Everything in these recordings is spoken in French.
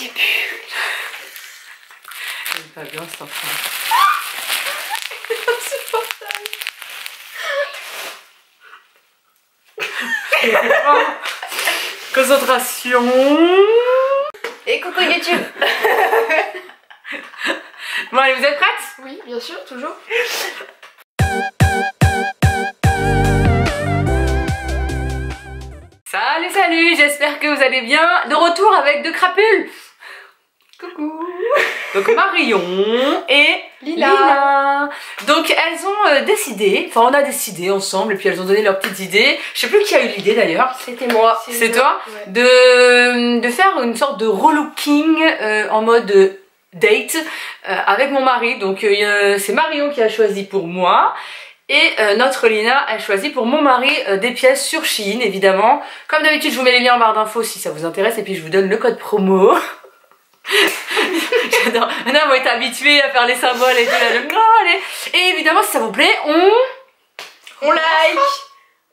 début. C'est pas bien ça. Concentration. Et coucou YouTube Bon allez, vous êtes prêtes? Oui, bien sûr, toujours. Salut, salut, j'espère que vous allez bien. De retour avec deux crapules. Coucou Donc Marion et Lila. Lila. Donc elles ont euh, décidé, enfin on a décidé ensemble et puis elles ont donné leurs petites idées. Je sais plus qui a eu l'idée d'ailleurs. C'était moi. C'est toi Ouais. de, de faire une sorte de relooking euh, en mode date euh, avec mon mari. Donc euh, c'est Marion qui a choisi pour moi. Et euh, notre Lina a choisi pour mon mari euh, des pièces sur Shein évidemment. Comme d'habitude je vous mets les liens en barre d'infos si ça vous intéresse et puis je vous donne le code promo. J'adore. Non, moi, t'es habituée à faire les symboles et tout. Là, le- Non, allez. Et évidemment, si ça vous plaît, on. On like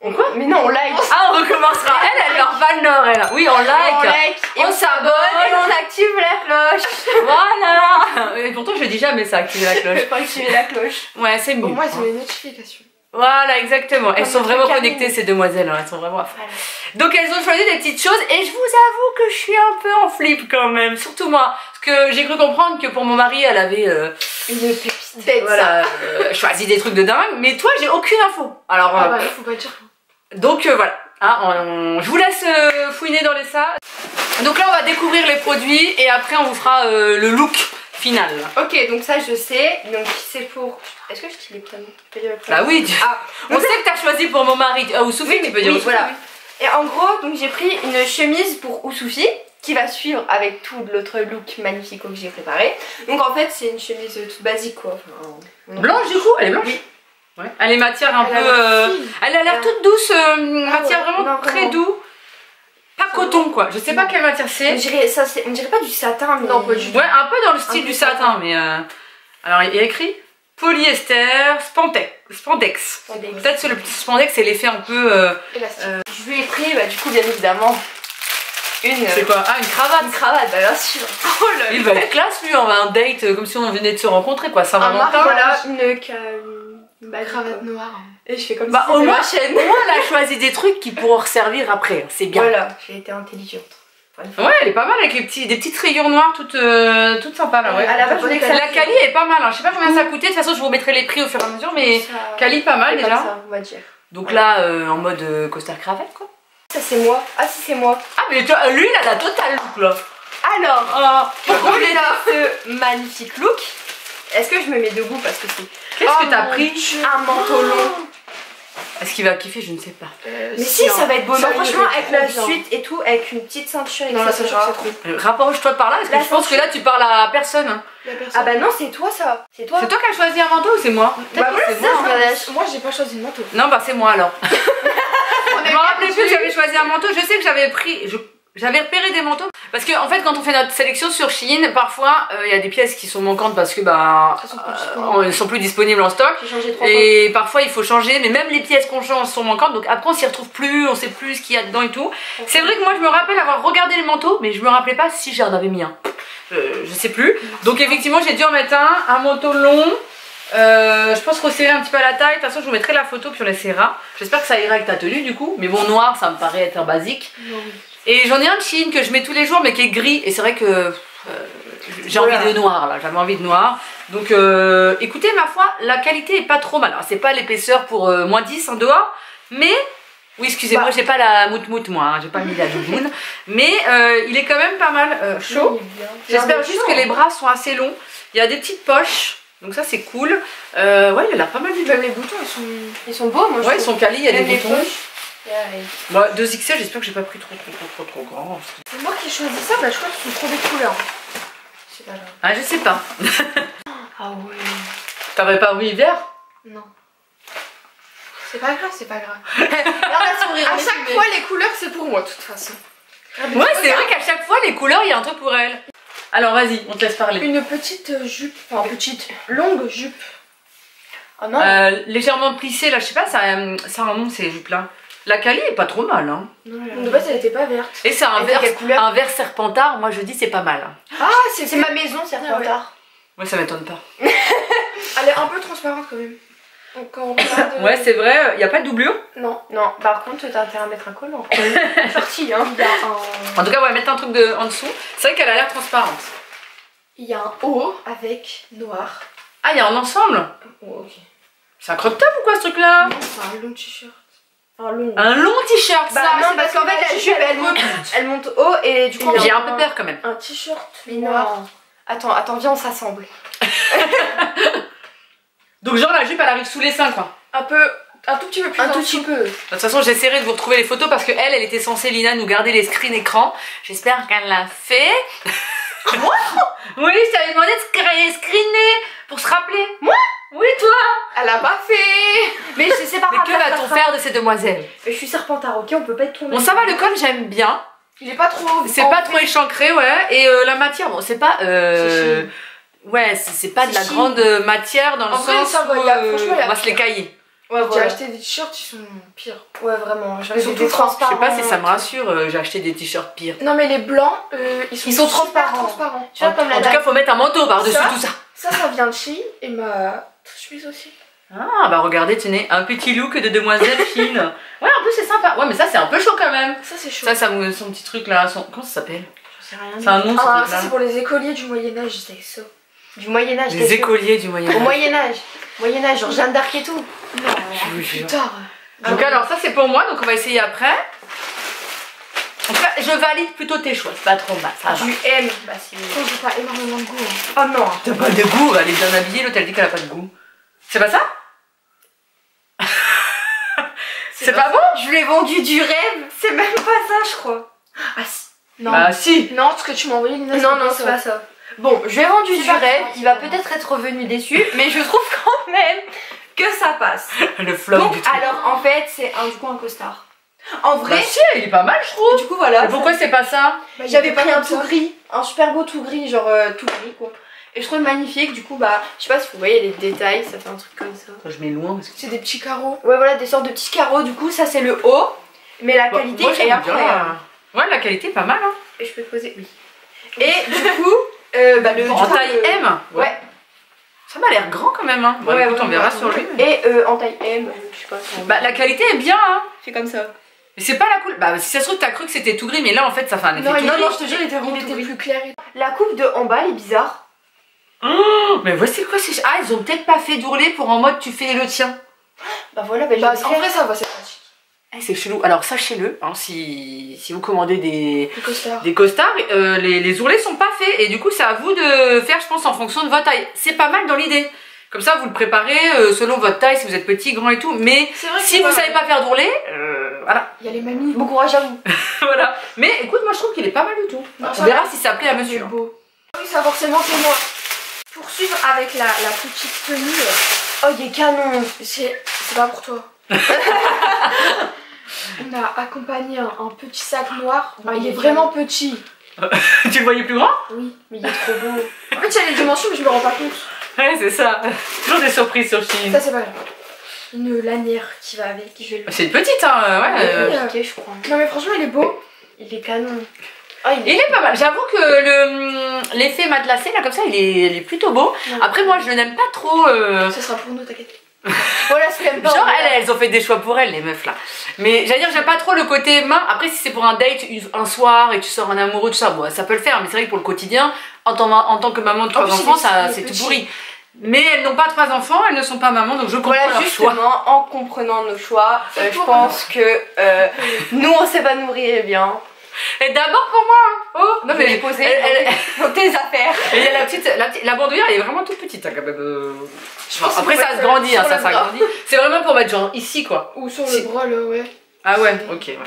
On quoi? Mais non, on like Ah, on recommencera. Elle, elle leur va le nord, elle. Oui, on like. On like et On on s'abonne et on active la cloche Voilà. Et pourtant, je dis jamais ça, activer la cloche. Faut activer la cloche. Ouais, c'est mieux. Au moins, ils ont les notifications. Voilà, exactement. Elles sont vraiment connectées, ces demoiselles. hein. Elles sont vraiment à fond. Donc, elles ont choisi des petites choses. Et je vous avoue que je suis un peu en flip quand même. Surtout moi. Parce que j'ai cru comprendre que pour mon mari, elle avait. euh, Une pépite. Tête, voilà, euh, choisi des trucs de dingue. Mais toi, j'ai aucune info. Alors. Ah euh, bah, faut pas dire. Donc euh, voilà, Hein, on- je vous laisse euh, fouiner dans les sacs. Donc là on va découvrir les produits et après on vous fera le look final. Ok, donc ça je sais. Donc c'est pour. Est-ce que je dis les prénoms? Bah oui, tu- Ah, on sait que t'as choisi pour mon mari. Ah, ou Sophie, tu peux dire oui, Oussoufi. voilà. Et en gros, donc j'ai pris une chemise pour Ousoufi qui va suivre avec tout l'autre look magnifique que j'ai préparé. Donc en fait, c'est une chemise toute basique quoi. Enfin, Blanche du coup? Elle est blanche? Oui. Ouais. Elle est matière un Elle peu... a euh. Elle a l'air Ah. toute douce, euh, Ah matière ouais, vraiment non, très vraiment. Pas coton quoi, je sais pas quelle matière On c'est. dirait, ça, on dirait pas du satin, mais. Non, pas du tout. Ouais, un peu dans le style du satin. satin, mais... euh, Alors il y a écrit polyester, spandex. Spandex. Spandex. Peut-être sur le petit spandex c'est l'effet un peu... euh, Élastique. Je lui ai pris, bah, du coup, bien évidemment, une. C'est quoi Ah, une cravate Une cravate, bah bien sûr. Oh là Il va être classe lui, on va un date euh, comme si on venait de se rencontrer quoi, Saint-Valentin. Voilà, une, ca- une bague, Cravate noire. Et je fais comme Bah, si au moins- ma chaîne. Au moins elle a choisi des trucs qui pourront resservir après, c'est bien. Voilà, j'ai été intelligente. Ouais, elle est pas mal avec les petits, des petites rayures noires toutes, euh, toutes sympas là, ouais. À la base, La Cali est pas mal, hein. je sais pas combien ça coûtait, de toute façon je vous mettrai les prix au fur et à mesure, mais Ça- Cali pas mal déjà. ça, on va dire. Donc là, euh, en mode euh, costard cravate quoi. Ça c'est moi. Ah si c'est moi. Ah mais tu vois, lui il a la totale look là. Alors, Oh, pour compléter ce magnifique look, est-ce que je me mets debout parce que c'est Qu'est-ce Oh que t'as mon pris un manteau long Est-ce qu'il va kiffer Je ne sais pas. Euh, Mais si, ça va être beau. Non, franchement, avec la bien. suite et tout, avec une petite ceinture, Non, la etc. ceinture, c'est trop. Euh, Rapproche-toi par là parce que La je pense que là tu parles à personne. hein. Personne. Ah bah non, c'est toi ça. C'est toi. C'est toi qui as choisi un manteau ou c'est moi Bah c'est moi. je hein. Moi, j'ai pas choisi le manteau. Non bah c'est moi alors. On Je me rappelais plus que j'avais choisi un manteau. Je sais que j'avais pris. je- J'avais repéré des manteaux parce que en fait quand on fait notre sélection sur Shein parfois euh, il y a des pièces qui sont manquantes parce que bah Elles sont plus euh, disponibles. elles sont plus disponibles en stock fois. et parfois il faut changer mais même les pièces qu'on change sont manquantes donc après on s'y retrouve plus on sait plus ce qu'il y a dedans et tout c'est vrai que moi je me rappelle avoir regardé les manteaux mais je me rappelais pas si j'en avais mis un Euh, je sais plus donc effectivement j'ai dû en mettre un un manteau long euh, je pense resserrer un petit peu à la taille. De toute façon, je vous mettrai la photo puis on essaiera. J'espère que ça ira avec ta tenue du coup. Mais bon, noir, ça me paraît être un basique. Non, oui. Et j'en ai un de Chine que je mets tous les jours mais qui est gris. Et c'est vrai que euh, j'ai Voilà. envie de noir là. J'avais envie de noir. Donc euh, écoutez, ma foi, la qualité est pas trop mal. Alors, c'est pas l'épaisseur pour euh, moins 10 en dehors. Mais. Oui, excusez-moi, Bah. j'ai pas la mout-mout moi, hein, j'ai pas mis la doudoune. mais il est quand même pas mal chaud. J'espère juste que les hein. bras sont assez longs. Il y a des petites poches, donc ça c'est cool. Euh, ouais, il a pas mal. Même les boutons, ils sont. Ils sont beaux, moi je Ouais, ils sont quali, il y a des boutons. poches. Yeah, ouais. Moi, 2 XL, j'espère que j'ai pas pris trop trop trop trop trop grand. C'est moi qui ai choisi ça, bah je crois qu'ils sont trop des couleurs. C'est pas grave. Ah, je sais pas. Ah ouais. T'aurais pas envie vert? Non. C'est pas grave, c'est pas grave. Sourire. À chaque fois, les couleurs, c'est pour moi, de toute façon. Ouais, c'est vrai qu'à chaque fois, les couleurs, il y a un truc pour elle. Alors vas-y, on te laisse parler. Une petite euh, jupe, enfin petite, longue jupe. Oh non. Euh, légèrement plissée, là, je sais pas, ça, ça a un nom ces jupes-là. La Cali est pas trop mal. Hein. De base, elle était pas verte. Et c'est un vert, un vert serpentard. Moi je dis c'est pas mal. Ah, C'est ma maison, Serpentard. Ouais, ça m'étonne pas. Elle est un peu transparente quand même. Donc, quand on regarde. Ouais, c'est vrai. Il y a pas de doublure? Non. Non, par contre, t'as intérêt à mettre un collant. Sorti, hein. Il y a un. En tout cas, on va mettre un truc de, en dessous. C'est vrai qu'elle a l'air transparente. Il y a un haut avec noir. Ah, il y a un ensemble? Oh, ok. C'est un crop top ou quoi ce truc-là? Non, c'est un long t-shirt. Un long. Un long t-shirt. Bah ça. non, c'est parce parce qu'en que fait, la jupe, elle monte, elle monte haut et du coup, J'ai un peu peur quand même. Un t-shirt noir. Attends, attends, viens, on s'assemble. Donc genre la jupe elle arrive sous les seins quoi. Un peu. Un tout petit peu plus Un tout petit peu. De toute façon j'essaierai de vous retrouver les photos parce que elle, elle était censée Lina nous garder les screen écran. J'espère qu'elle l'a fait. Moi Oui, je t'avais demandé de scre- screener pour se rappeler. Moi? Oui toi. Elle a pas fait. Mais c'est c'est pas Mais que va-t-on faire de ces demoiselles? Mais je suis Serpentard, ok On peut pas être trop. Bon ça va le col j'aime bien. Il est pas trop. C'est pas trop échancré ouais. Et euh, la matière bon c'est pas euh, Ouais, c'est pas de la grande matière dans le En vrai, sens ça va, où il y a- euh, franchement, il y a on va se les cailler. Ouais, J'ai voilà. acheté des t-shirts, ils sont pires. Ouais, vraiment. J'en ai Ils sont des tous Je sais transparents. pas si ça me rassure, euh, j'ai acheté des t-shirts pires. Non, mais les blancs, euh, ils sont, Ils sont super transparents. transparents. Tu vois, comme en la tout cas, faut mettre un manteau par-dessus tout ça. Ça, ça vient de chez et ma chemise aussi. Ah bah regardez, tenez, un petit look de demoiselle fine. Ouais, en plus c'est sympa. Ouais, mais ça c'est un peu chaud quand même. Ça, c'est chaud. Ça, ça me- son petit truc là, son... comment ça s'appelle? Je sais rien. C'est un nom Ah, ça, c'est pour les écoliers du Moyen-Âge, c'est ça. Du Moyen-Âge. Les écoliers du Moyen Au Âge. Moyen-Âge. Moyen-Âge, genre Jeanne d'Arc et tout. Non, Je vous plus jure. tard. Donc alors ça c'est pour moi, donc on va essayer après. En tout cas, je valide plutôt tes choix, c'est pas trop mal, ça va. Du M. Bah. Moi, j'ai pas énormément de goût. hein. Oh non. T'as pas de goût, elle est bien habillée, l'autre elle dit qu'elle a pas de goût. C'est pas ça C'est pas bon Je lui ai vendu du rêve. C'est même pas ça, je crois. Ah, si. Non. Bah si Non, ce que tu m'as envoyé, Lina, Non, non, c'est pas ça. Bon, je lui ai vendu du rêve. Il va peut-être être revenu déçu, mais je trouve quand même que ça passe. Le flop Donc, du truc. alors, en fait, c'est un, du coup un costard. En vrai, Bah si, il est pas mal je trouve du coup, voilà. Pourquoi c'est pas ça Bah, J'avais pris un tout gris, un super beau tout gris, genre euh, tout gris quoi. Et je trouve magnifique, du coup, bah, je sais pas si vous voyez les détails, ça fait un truc comme ça. Je mets loin parce que... C'est des petits carreaux. Ouais, voilà, des sortes de petits carreaux, du coup, ça c'est le haut, mais la qualité moi, est j'aime bien, incroyable. euh, Ouais, la qualité est pas mal hein. Et je peux poser, oui. Et du coup, euh, bah, le. En taille le- M Ouais. Ça m'a l'air grand quand même hein. Bon Ouais, écoute, ouais, on verra ouais. sur lui. Et euh, en taille M, je sais pas. Bah la qualité est bien hein c'est comme ça. Mais c'est pas la couleur. Bah si ça se trouve t'as cru que c'était tout gris mais là en fait ça fait un effet Non, tout il- gris. non, je te jure, il était vraiment Il tout était gris. plus clair. La coupe de en bas, elle est bizarre. Oh, mais voici quoi c'est... Ah ils ont peut-être pas fait d'ourlet pour en mode tu fais le tien. Bah voilà, bah, Bah, en vrai, ça va, c'est pratique. Eh, c'est chelou. Alors sachez-le, hein, si, si vous commandez des, des costards, euh, les, les ourlets sont pas faits et du coup c'est à vous de faire je pense en fonction de votre taille. C'est pas mal dans l'idée. Comme ça vous le préparez euh, selon votre taille si vous êtes petit, grand et tout. Mais si vous savez pas faire d'ourlet, euh, voilà. Il y a les mamies. Bon courage à vous. voilà. Mais écoute moi je trouve qu'il est pas mal du tout. Non, On verra si ça plaît à monsieur. hein. beau. Oui, ça forcément, c'est moi. Poursuivre avec la, la petite tenue, Oh, il est canon. c'est c'est pas pour toi. On a accompagné un, un petit sac noir. Enfin, il est vraiment petit. tu le voyais plus grand? Oui. Mais il est trop beau. En fait, il y a les dimensions, mais je me rends pas compte. Ouais c'est ça. Toujours des surprises sur Chine. Ça, c'est pas grave. Une lanière qui va avec. Le- C'est une petite hein, ouais. Oui, euh, piqué, je crois. Non, mais franchement, il est beau. Il est canon. Ah, il Il est pas mal. J'avoue que le l'effet matelassé là comme ça, il est, il est plutôt beau. Non. Après moi je n'aime pas trop. euh, Ce sera pour nous, t'inquiète. Voilà ce qu'elle Genre elles, elles ont fait des choix pour elles les meufs là. Mais j'allais dire j'aime pas trop le côté main. Après si c'est pour un date un soir et tu sors un amoureux tout ça, bon, ça peut le faire. Mais c'est vrai que pour le quotidien, en tant, en tant que maman de trois enfants, c'est tout pourri. Mais elles n'ont pas trois enfants, elles ne sont pas mamans, donc je comprends Voilà, leur choix. justement, en comprenant nos choix, euh, je pense que euh, nous on s'épanouirait bien. Et d'abord pour moi. hein. Oh non Je mais vais poser dans tes affaires. Et il y a la petite, la, petite- la bandoulière, elle est vraiment toute petite hein, quand même. euh. Je pense Après ça se grandit, hein, ça s'agrandit. C'est vraiment pour mettre genre ici quoi. Ou sur le bras, là, ouais. Ah ouais, ok. ouais.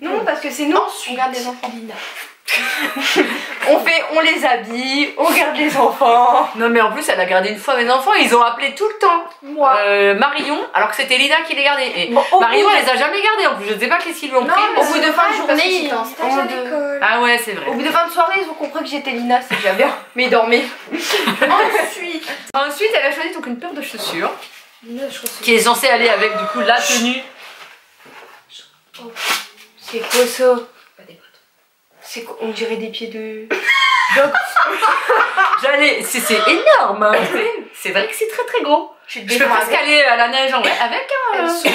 Non, parce que c'est nous, on garde les enfants. Lina. On fait, on les habille, on garde les enfants. Non mais en plus elle a gardé une fois mes enfants, ils ont appelé tout le temps Moi. euh, Marion, alors que c'était Lina qui les gardait. Et Bon, au Marion de- elle les a jamais gardés en plus, je ne sais pas qu'est-ce qu'ils lui ont Non, pris. mais au bout de fin de journée, ils- de-. Ah ouais c'est vrai. Au bout de fin de soirée, ils ont compris que j'étais Lina, c'est déjà bien. Mais ils dormaient. Ensuite. Ensuite elle a choisi donc une paire de chaussures Lina, je qui est censée aller avec du coup la tenue. C'est quoi ça. C'est quoi On dirait des pieds de. J'allais, c'est c'est énorme. hein. C'est- vrai que c'est très très gros. Je suis Je peux presque aller à la neige en vrai avec. hein. Elles sont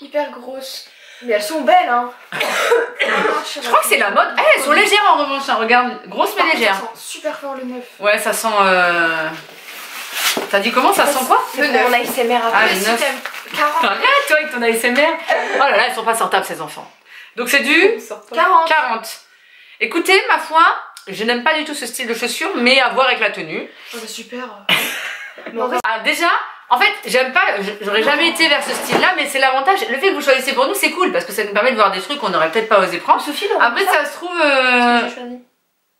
hyper grosses. Mais elles sont belles, hein. Je crois que c'est la mode. Eh, elles sont légères en revanche. hein. Regarde, grosses mais légères. Ça sent super fort le neuf. Ouais, ça sent. Euh... T'as dit comment ça sent quoi C'est pour mon ASMR Ah, après. les Si neuf. t'aimes 40. Arrête toi avec ton ASMR. Oh là là, ils sont pas sortables ces enfants. Donc c'est du 40. 40. Écoutez, ma foi, je n'aime pas du tout ce style de chaussures, mais à voir avec la tenue. Oh, bah, super. Mais en vrai, Ah, déjà, en fait, j'aime pas, j'aurais jamais été vers ce style-là, mais c'est l'avantage. Le fait que vous choisissez pour nous, c'est cool parce que ça nous permet de voir des trucs qu'on n'aurait peut-être pas osé prendre. Sophie, Après, ça se trouve. ce euh, que choisi.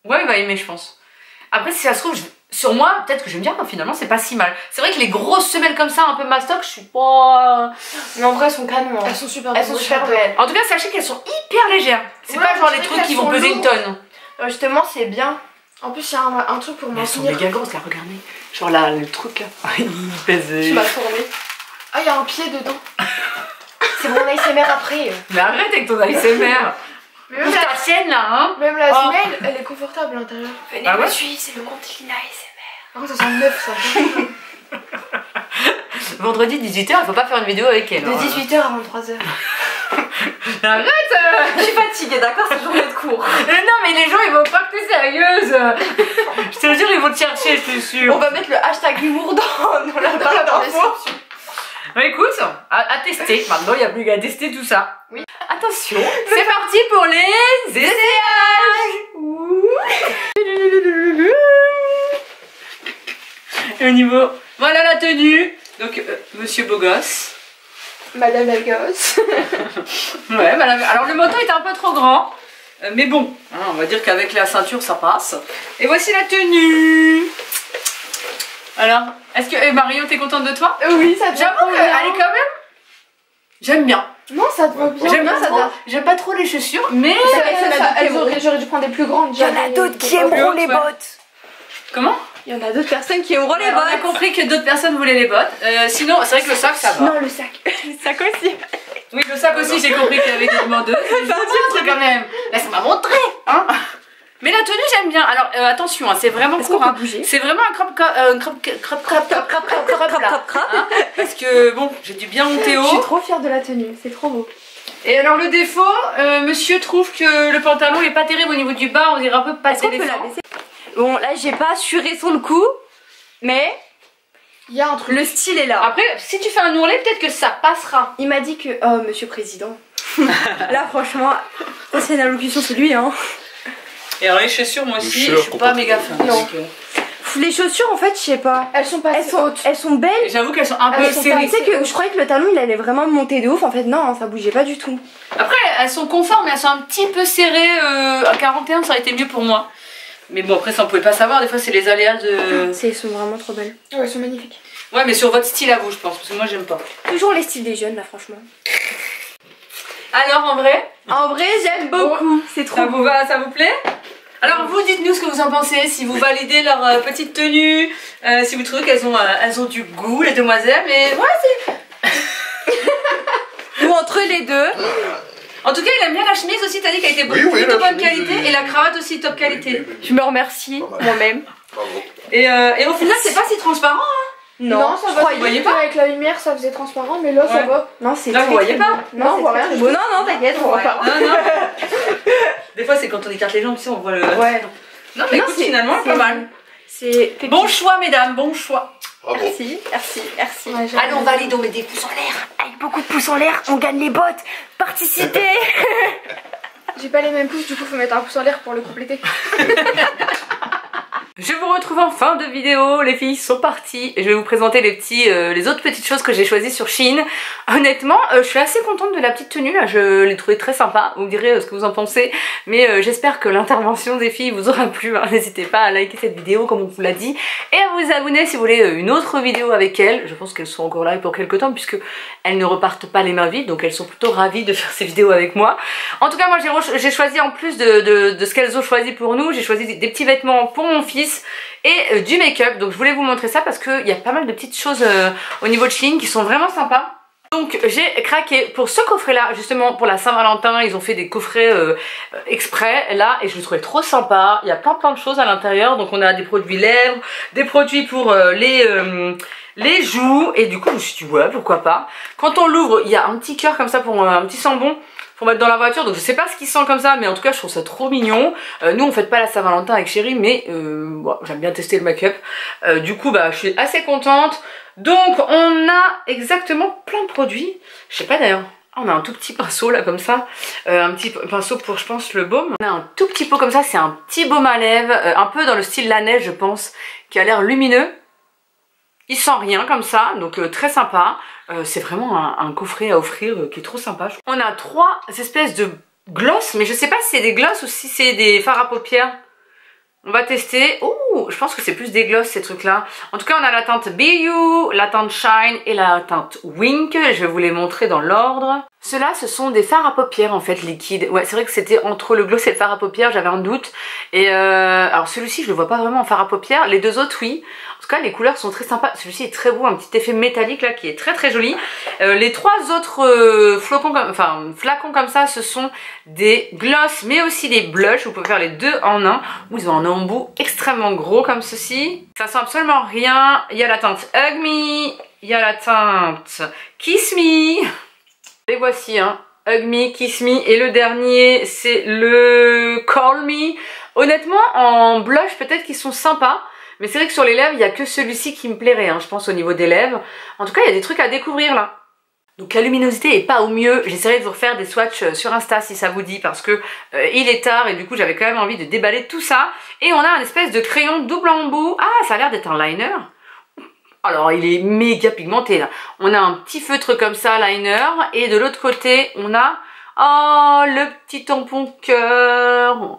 Ouais, il va aimer, je pense. Après, si ça se trouve, je- sur moi, peut-être que je vais me dire, non, finalement, c'est pas si mal. C'est vrai que les grosses semelles comme ça, un peu mastoc, je suis pas. Mais en vrai, elles sont canon. hein. Elles sont super Elles sont super belles. En tout cas, sachez qu'elles sont hyper légères. C'est Ouais, pas genre les trucs qui vont peser une tonne. Euh, Justement, c'est bien. En plus, il y a un, un truc pour Mais elles sont méga grosses, là, regardez. Genre là, le truc, là. il pèse. Tu m'as tourné. Ah, il y a un pied dedans. C'est mon ASMR après. Mais arrête avec ton ASMR. Mais même la, chaîne, là, hein. même la Oh. semelle, elle est confortable à l'intérieur. Venez Ah me ouais suivre, c'est le compte Lina ASMR. Par contre, ça sent neuf, ça. Vendredi 18h, il faut pas faire une vidéo avec elle. De hein. 18h à 23h. Arrête euh. Je suis fatiguée, d'accord C'est journée de cours. Mais Non, mais les gens, ils vont croire que t'es sérieuse. je te jure, ils vont te chercher, je suis sûre. On va mettre le hashtag humour dans, dans la barre d'infos. Bah écoute, à, à tester. Maintenant, il n'y a plus qu'à tester tout ça. Oui. Attention, c'est parti pour les essayages. Et au niveau, voilà la tenue. Donc, euh, monsieur beau gosse. Madame la gosse. Ouais, madame. Alors le manteau est un peu trop grand. Euh, mais bon, hein, on va dire qu'avec la ceinture, ça passe. Et voici la tenue. Alors, est-ce que eh, Marion, t'es contente de toi? Oui, ça te va J'avoue qu'elle est quand même. J'aime bien. Non, ça te va bien. J'aime pas ça te trop. va. J'aime pas trop les chaussures, mais. J'aurais dû prendre des plus grandes. Il y en a d'autres qui aimeront les bottes. Comment Il y en a d'autres personnes qui aimeront les On a bottes. compris que d'autres personnes voulaient les bottes. Euh, sinon, c'est vrai que le sac, ça va. Non, le sac. Le sac aussi. Oui, le sac aussi, j'ai compris qu'il y avait des demandeuses. Je vous montre quand même. Laisse-moi montrer. Hein Mais la tenue, j'aime bien. Alors, euh, attention, hein, c'est vraiment court. hein. C'est vraiment un crop, euh, crop, crop, crop, crop, crop, crop, crop, là. Hein Parce que, bon, j'ai dû bien monter Je suis haut. trop fière de la tenue, c'est trop beau. Et alors, le défaut, euh, monsieur trouve que le pantalon est pas terrible au niveau du bas. On dirait un peu pas baisser Bon, là, j'ai pas assuré son coup, mais Il y a un truc. le style est là. Après, si tu fais un ourlet, peut-être que ça passera. Il m'a dit que. Oh, monsieur président. là, franchement, ancienne allocution, c'est lui, hein. Et alors, les chaussures, moi aussi, chaussures je suis pas méga fan. Non. Les chaussures, en fait, je sais pas. Elles sont pas Elles sont, hautes. elles sont belles. J'avoue qu'elles sont un peu serrées. Tu sais que je croyais que le talon il allait vraiment monter de ouf. En fait, non, ça bougeait pas du tout. Après, elles sont conformes, mais elles sont un petit peu serrées. euh, à 41, ça aurait été mieux pour moi. Mais bon, après, ça on pouvait pas savoir. Des fois, c'est les aléas de. C'est- Elles sont vraiment trop belles. Ouais, elles sont magnifiques. Ouais, mais sur votre style à vous, je pense, parce que moi, j'aime pas. Toujours les styles des jeunes, là, franchement. Alors, en vrai, En vrai, j'aime beaucoup. C'est trop ça vous va, ça vous plaît? Alors vous dites-nous ce que vous en pensez, si vous validez leur euh, petite tenue, euh, si vous trouvez qu'elles ont, euh, elles ont du goût les demoiselles, mais ouais Ou entre les deux. En tout cas il aime bien la chemise aussi, t'as dit qu'elle était Oui, oui, plutôt la bonne chemise, qualité oui. et la cravate aussi top qualité. Oui, oui, oui. Je me remercie Pas mal. moi-même. Bravo. Et, euh, et au final c'est pas si transparent. hein. Non, ça je va. voyez pas Avec la lumière, ça faisait transparent, mais là, ça va. Non, c'est Là, vous voyez pas. Non, Non, on c'est voit rien. Non, non, t'inquiète, on voit pas. Non, non. Des fois c'est quand on écarte les jambes, tu sais, on voit le... Ouais. Non mais Non, écoute, finalement c'est- pas mal. C'est Bon choix mesdames, bon choix. Bravo. Merci, merci, merci. Ouais, j'aime Allez on bien. valide, on met des pouces en l'air. Avec beaucoup de pouces en l'air, on gagne les bottes. Participez J'ai pas les mêmes pouces, du coup, faut mettre un pouce en l'air pour le compléter. Je vous retrouve en fin de vidéo, les filles sont parties et je vais vous présenter les euh, autres petites choses que j'ai choisies sur Shein. Honnêtement, euh, je suis assez contente de la petite tenue je l'ai trouvée très sympa. Vous me direz euh, ce que vous en pensez, mais j'espère que l'intervention des filles vous aura plu. hein. N'hésitez pas à liker cette vidéo comme on vous l'a dit et à vous abonner si vous voulez une autre vidéo avec elles. Je pense qu'elles sont encore là pour quelques temps puisque elles ne repartent pas les mains vides, donc elles sont plutôt ravies de faire ces vidéos avec moi. En tout cas, moi j'ai choisi en plus de ce qu'elles ont choisi pour nous, j'ai choisi des petits vêtements pour mon fils et euh, du make-up. Donc je voulais vous montrer ça parce qu'il y a pas mal de petites choses euh, au niveau de Shein qui sont vraiment sympas. Donc j'ai craqué pour ce coffret là, justement pour la Saint-Valentin, ils ont fait des coffrets euh, exprès là et je le trouvais trop sympa. Il y a plein plein de choses à l'intérieur, donc on a des produits lèvres, des produits pour les, les joues et du coup je me suis pourquoi pas. Quand on l'ouvre, il y a un petit cœur comme ça pour un petit sambon pour mettre dans la voiture donc je sais pas ce qui sent comme ça mais en tout cas je trouve ça trop mignon nous on fait pas la Saint-Valentin avec chérie mais bon, j'aime bien tester le make-up du coup bah je suis assez contente donc on a exactement plein de produits. Je sais pas d'ailleurs. Ah, on a un tout petit pinceau là comme ça, euh, un petit pinceau pour je pense le baume. On a un tout petit pot comme ça, c'est un petit baume à lèvres, euh, un peu dans le style la neige je pense, qui a l'air lumineux. Il sent rien comme ça, donc euh, très sympa. c'est vraiment un, coffret à offrir qui est trop sympa. On a trois espèces de gloss, mais je sais pas si c'est des gloss ou si c'est des fards à paupières. On va tester. Oh, je pense que c'est plus des gloss ces trucs là. En tout cas, on a la teinte You, la teinte Shine et la teinte Wink. Je vais vous les montrer dans l'ordre. Ceux-là, ce sont des fards à paupières en fait liquides. Ouais, c'est vrai que c'était entre le gloss et le fard à paupières, j'avais un doute. Et euh, alors celui-ci, je le vois pas vraiment en fard à paupières. Les deux autres, oui. En tout cas, les couleurs sont très sympas. Celui-ci est très beau, un petit effet métallique là qui est très très joli. Euh, les trois autres euh, flacons comme ça, ce sont des gloss, mais aussi des blushs. Vous pouvez faire les deux en un. Où ils ont un embout extrêmement gros comme ceci. Ça sent absolument rien. Il y a la teinte Hug Me, il y a la teinte Kiss Me. Les voici, hein. Hug Me, Kiss Me. Et le dernier, c'est le Call Me. Honnêtement, en blush, peut-être qu'ils sont sympas. Mais c'est vrai que sur les lèvres, il n'y a que celui-ci qui me plairait, hein, je pense, au niveau des lèvres. En tout cas, il y a des trucs à découvrir là. Donc la luminosité est pas au mieux, j'essaierai de vous refaire des swatchs euh, sur Insta si ça vous dit parce que euh, il est tard et du coup j'avais quand même envie de déballer tout ça. Et on a un espèce de crayon double embout. Ah ça a l'air d'être un liner. Alors il est méga pigmenté là. On a un petit feutre comme ça, liner, et de l'autre côté on a oh, le petit tampon cœur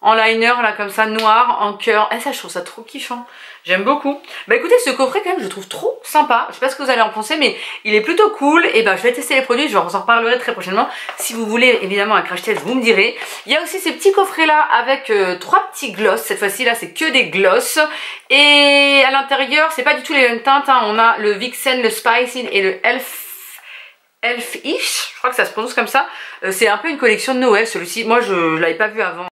en liner là comme ça noir en cœur. Et eh, ça je trouve ça trop kiffant. J'aime beaucoup. Bah écoutez ce coffret quand même je trouve trop sympa. Je sais pas ce que vous allez en penser mais il est plutôt cool. Et bah je vais tester les produits, je vous en reparlerai très prochainement. Si vous voulez évidemment un crash test vous me direz. Il y a aussi ces petits coffrets là avec euh, trois petits gloss. Cette fois-ci là c'est que des gloss. Et à l'intérieur c'est pas du tout les mêmes teintes. Hein. On a le Vixen, le Spicy et le Elf Elf-ish, je crois que ça se prononce comme ça. Euh, c'est un peu une collection de Noël celui-ci. Moi je, ne l'avais pas vu avant.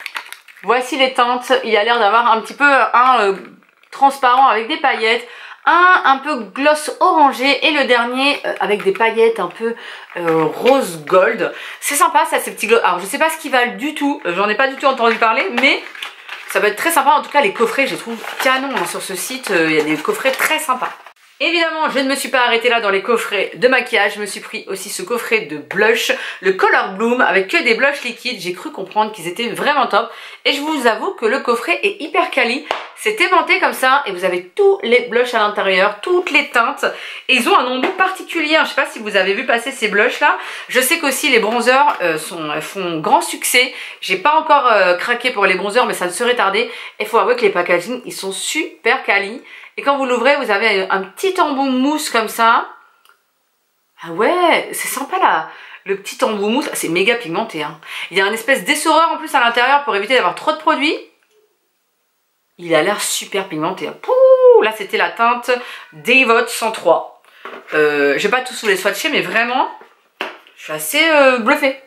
Voici les teintes. Il a l'air d'avoir un petit peu un euh, transparent avec des paillettes. Un un peu gloss orangé et le dernier euh, avec des paillettes un peu euh, rose gold. C'est sympa ça ces petits gloss. Alors je sais pas ce qu'ils valent du tout. J'en ai pas du tout entendu parler mais ça va être très sympa. En tout cas les coffrets je les trouve canon hein, sur ce site. Il y a des coffrets très sympas. Évidemment, je ne me suis pas arrêtée là dans les coffrets de maquillage, je me suis pris aussi ce coffret de blush, le Color Bloom, avec que des blushs liquides. J'ai cru comprendre qu'ils étaient vraiment top. Et je vous avoue que le coffret est hyper quali. C'est aimanté comme ça et vous avez tous les blushs à l'intérieur, toutes les teintes. Et ils ont un embout particulier. Je sais pas si vous avez vu passer ces blushs là. Je sais qu'aussi les bronzers euh, sont, font grand succès. J'ai pas encore euh, craqué pour les bronzers mais ça ne serait tardé. Et faut avouer que les packaging ils sont super quali. Et quand vous l'ouvrez, vous avez un petit embout mousse comme ça. Ah ouais, c'est sympa là. Le petit embout mousse, c'est méga pigmenté. Hein. Il y a un espèce d'essoreur en plus à l'intérieur pour éviter d'avoir trop de produits. Il a l'air super pigmenté. Hein. Pouh, là, c'était la teinte Devot 103. Euh, je vais pas tous vous les swatcher, mais vraiment, je suis assez euh, bluffée.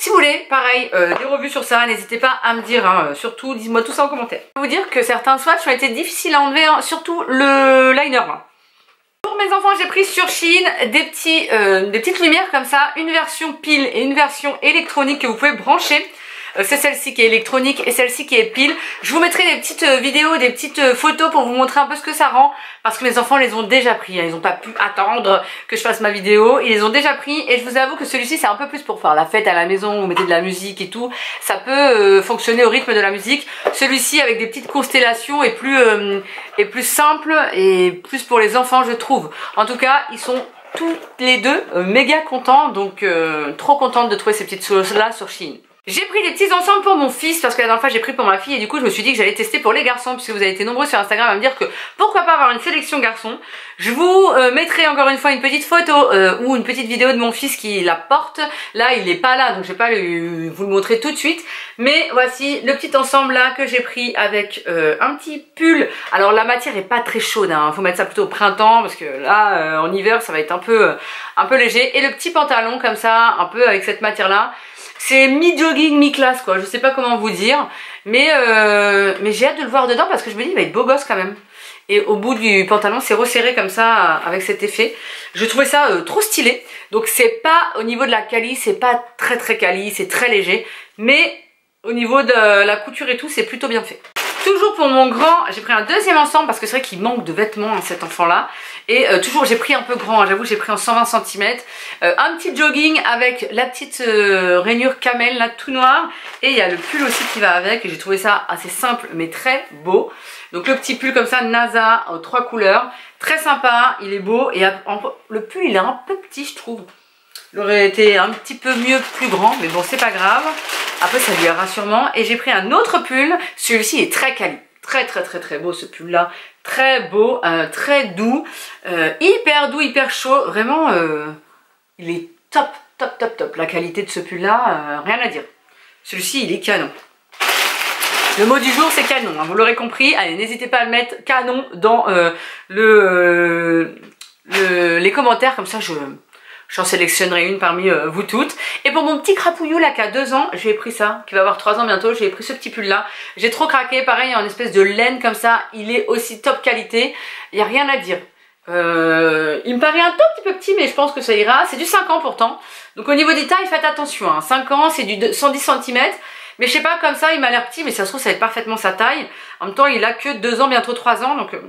Si vous voulez, pareil, euh, des revues sur ça, n'hésitez pas à me dire, hein, surtout, dites-moi tout ça en commentaire. Je vais vous dire que certains swatchs ont été difficiles à enlever, hein, surtout le liner. Pour mes enfants, j'ai pris sur Chine des, petits, euh, des petites lumières comme ça, une version pile et une version électronique que vous pouvez brancher. Euh, c'est celle-ci qui est électronique et celle-ci qui est pile. Je vous mettrai des petites euh, vidéos, des petites euh, photos pour vous montrer un peu ce que ça rend parce que mes enfants les ont déjà pris, hein. ils n'ont pas pu attendre que je fasse ma vidéo, ils les ont déjà pris et je vous avoue que celui-ci c'est un peu plus pour faire la fête à la maison, vous mettez de la musique et tout, ça peut fonctionner au rythme de la musique. Celui-ci avec des petites constellations est plus, est plus simple et plus pour les enfants je trouve. En tout cas ils sont tous les deux méga contents donc trop contente de trouver ces petites choses là sur Chine. J'ai pris des petits ensembles pour mon fils parce que la dernière fois j'ai pris pour ma fille et du coup je me suis dit que j'allais tester pour les garçons puisque vous avez été nombreux sur Instagram à me dire que pourquoi pas avoir une sélection garçon. Je vous euh, mettrai encore une fois une petite photo euh, ou une petite vidéo de mon fils qui la porte. Là il est pas là donc je vais pas vous le montrer tout de suite. Mais voici le petit ensemble là que j'ai pris avec euh, un petit pull. Alors la matière est pas très chaude, hein. faut mettre ça plutôt au printemps parce que là en hiver ça va être un peu, un peu léger. Et le petit pantalon comme ça, un peu avec cette matière là. C'est mi-jogging, mi-classe quoi, je sais pas comment vous dire. Mais, euh, mais j'ai hâte de le voir dedans parce que je me dis il va être beau gosse quand même. Et au bout du pantalon c'est resserré comme ça avec cet effet. Je trouvais ça euh, trop stylé. Donc c'est pas au niveau de la quali, c'est pas très très quali, c'est très léger. Mais au niveau de la couture et tout c'est plutôt bien fait. Toujours pour mon grand, j'ai pris un deuxième ensemble parce que c'est vrai qu'il manque de vêtements à cet enfant-là. Et euh, toujours, j'ai pris un peu grand, hein, j'avoue, j'ai pris en 120 cm. Euh, un petit jogging avec la petite euh, rainure camel, là, tout noir. Et il y a le pull aussi qui va avec. J'ai trouvé ça assez simple, mais très beau. Donc le petit pull comme ça, NASA, trois couleurs. Très sympa, il est beau. Et le pull, il est un peu petit, je trouve. Il aurait été un petit peu mieux, plus grand, mais bon, c'est pas grave. Après, ça lui ira sûrement. Et j'ai pris un autre pull. Celui-ci est très quali. Très, très, très, très beau, ce pull-là. Très beau, euh, très doux. Euh, hyper doux, hyper chaud. Vraiment, euh, il est top, top, top, top. La qualité de ce pull-là, rien à dire. Celui-ci, il est canon. Le mot du jour, c'est canon. Hein, vous l'aurez compris. Allez, n'hésitez pas à le mettre canon dans le, les commentaires. Comme ça, je J'en sélectionnerai une parmi euh, vous toutes. Et pour mon petit crapouillou là qui a 2 ans, j'ai pris ça, qui va avoir 3 ans bientôt, j'ai pris ce petit pull là. J'ai trop craqué, pareil en espèce de laine comme ça, il est aussi top qualité, il n'y a rien à dire. Euh, il me paraît un tout petit peu petit mais je pense que ça ira, c'est du 5 ans pourtant. Donc au niveau des tailles, faites attention, hein. 5 ans c'est du 110 cm. Mais je sais pas, comme ça, il m'a l'air petit, mais ça se trouve, ça va être parfaitement sa taille. En même temps, il a que 2 ans, bientôt 3 ans, donc... Euh,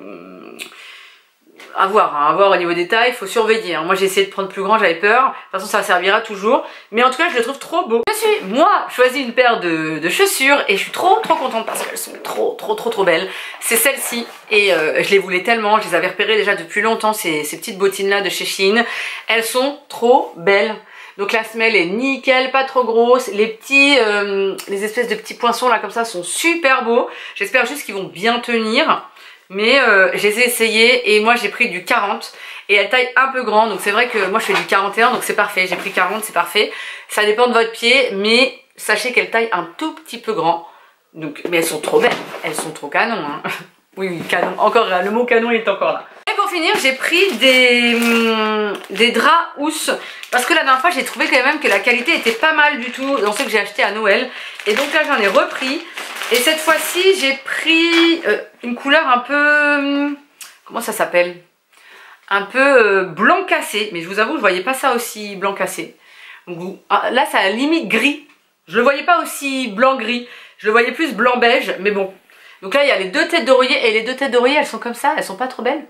à voir, hein, à voir au niveau des tailles, il faut surveiller. Hein. Moi j'ai essayé de prendre plus grand, j'avais peur. De toute façon ça servira toujours. Mais en tout cas je le trouve trop beau. Je suis, moi, choisi une paire de, chaussures et je suis trop trop contente parce qu'elles sont trop trop trop trop belles. C'est celle-ci et euh, je les voulais tellement, je les avais repérées déjà depuis longtemps, ces, petites bottines là de chez Shein. Elles sont trop belles. Donc la semelle est nickel, pas trop grosse. Les petits, euh, les espèces de petits poinçons là comme ça sont super beaux. J'espère juste qu'ils vont bien tenir. Mais euh, je les ai essayés et moi j'ai pris du 40 et elle taille un peu grand. Donc c'est vrai que moi je fais du 41 donc c'est parfait. J'ai pris 40, c'est parfait. Ça dépend de votre pied mais sachez qu'elle taille un tout petit peu grand. Mais elles sont trop belles. Elles sont trop canon. Hein. Oui, canon. Encore le mot canon est encore là. Et pour finir, j'ai pris des, hum, des draps housses. Parce que la dernière fois, j'ai trouvé quand même que la qualité était pas mal du tout dans ceux que j'ai acheté à Noël. Et donc là, j'en ai repris. Et cette fois-ci, j'ai pris euh, une couleur un peu... Hum, comment ça s'appelle? Un peu euh, blanc cassé. Mais je vous avoue, je voyais pas ça aussi blanc cassé. Donc, ah, là, ça a limite gris. Je le voyais pas aussi blanc-gris. Je le voyais plus blanc-beige. Mais bon. Donc là, il y a les deux têtes d'oreiller. Et les deux têtes d'oreiller, elles sont comme ça. Elles sont pas trop belles.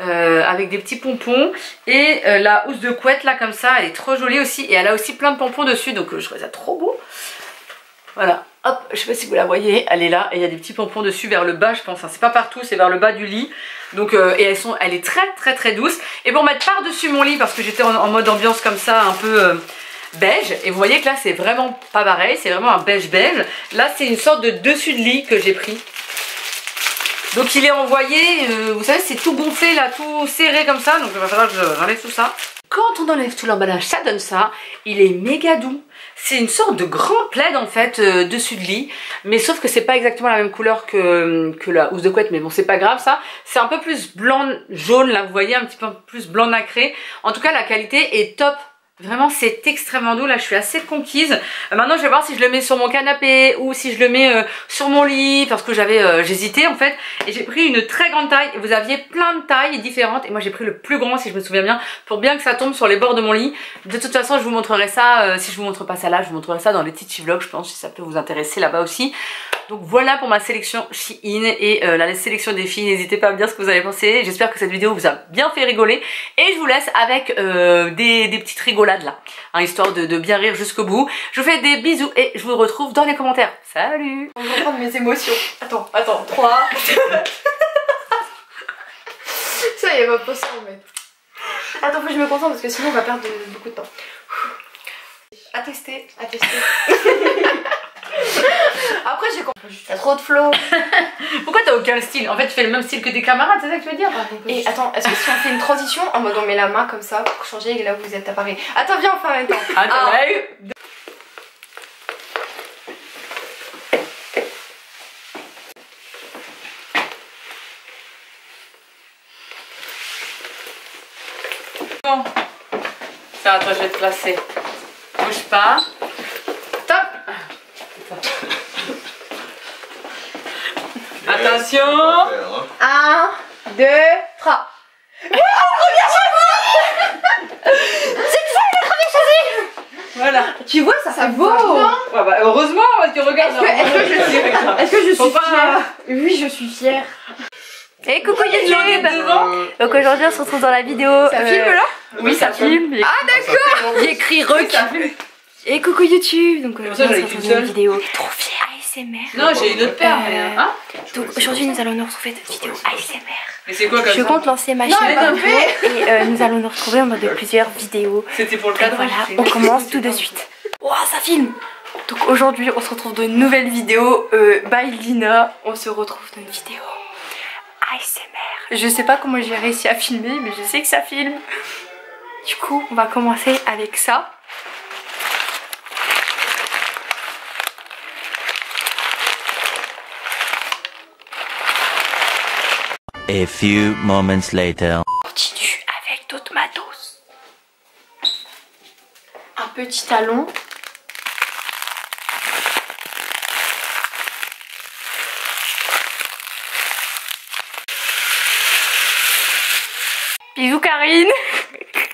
Euh, avec des petits pompons et la housse de couette là comme ça elle est trop jolie aussi et elle a aussi plein de pompons dessus donc je trouve ça trop beau voilà Hop, je sais pas si vous la voyez, elle est là et il y a des petits pompons dessus vers le bas je pense, hein. c'est pas partout, c'est vers le bas du lit. Donc euh, et elles elle est très très très douce. Et pour mettre par dessus mon lit parce que j'étais en, mode ambiance comme ça un peu euh, beige et vous voyez que là c'est vraiment pas pareil, c'est vraiment un beige beige. Là c'est une sorte de dessus de lit que j'ai pris. Donc il est envoyé, euh, vous savez c'est tout gonflé là, tout serré comme ça, donc il va falloir que j'enlève tout ça. Quand on enlève tout l'emballage, ça donne ça. Il est méga doux. C'est une sorte de grand plaid en fait euh, dessus de lit. Mais sauf que c'est pas exactement la même couleur que, que la housse de couette. Mais bon c'est pas grave ça. C'est un peu plus blanc jaune là vous voyez un petit peu plus blanc nacré. En tout cas la qualité est top Vraiment c'est extrêmement doux, là je suis assez conquise. Euh, maintenant je vais voir si je le mets sur mon canapé ou si je le mets euh, sur mon lit parce que j'avais euh, j'hésitais en fait. Et j'ai pris une très grande taille et vous aviez plein de tailles différentes et moi j'ai pris le plus grand si je me souviens bien pour bien que ça tombe sur les bords de mon lit. De toute façon je vous montrerai ça, si je vous montre pas ça là je vous montrerai ça dans les petits vlogs je pense si ça peut vous intéresser là-bas aussi. Donc voilà pour ma sélection Shein et la sélection des filles. N'hésitez pas à me dire ce que vous avez pensé. J'espère que cette vidéo vous a bien fait rigoler et je vous laisse avec des, des petites rigolades là, hein, histoire de, bien rire jusqu'au bout. Je vous fais des bisous et je vous retrouve dans les commentaires. Salut On va prendre mes émotions. Attends, attends, 3. Ça y est, va pas s'en. Attends, faut que je me concentre parce que sinon on va perdre beaucoup de temps. À tester, à tester. Après, j'ai compris. T'as trop de flow. Pourquoi t'as aucun style? En fait, tu fais le même style que tes camarades, c'est ça que tu veux dire? Et attends, est-ce que si on fait une transition en mode on met la main comme ça pour changer et là où vous êtes appareil? Attends, viens, on fait en même temps. Ah, Ah. Bon. Ça, attends, je vais te placer. Bouge pas. Attention. Un, deux, trois. Voilà. Tu vois, ça, ça beau. Ouais, bah, heureusement, parce que regarde. Est-ce que- est-ce que je suis... Est-ce que je suis pas- fière? Oui, je suis fière. Et coucou J'en ai YouTube devant. Donc aujourd'hui on se retrouve dans la vidéo. Ça euh, filme là? Oui, ça filme. Ah d'accord J'ai écrit rec. Et coucou YouTube Donc aujourd'hui ai on se retrouve dans une seule. vidéo. Trop fière ASMR. Non, j'ai une autre paire, mais. Euh, Hein Donc aujourd'hui nous allons nous retrouver cette vidéo ASMR. Mais c'est quoi comme Je compte lancer ma chaîne et euh, nous allons nous retrouver en mode de plusieurs vidéos. C'était pour le Et cadre. voilà, on commence tout de suite. Ouah, ça filme Donc aujourd'hui, on se retrouve dans une nouvelle vidéo euh, by Lina. On se retrouve dans une vidéo ASMR. Je sais pas comment j'ai réussi à filmer, mais je sais que ça filme. Du coup, on va commencer avec ça. A few moments later. On continue avec d'autres matos. Un petit talon. Bisous Karine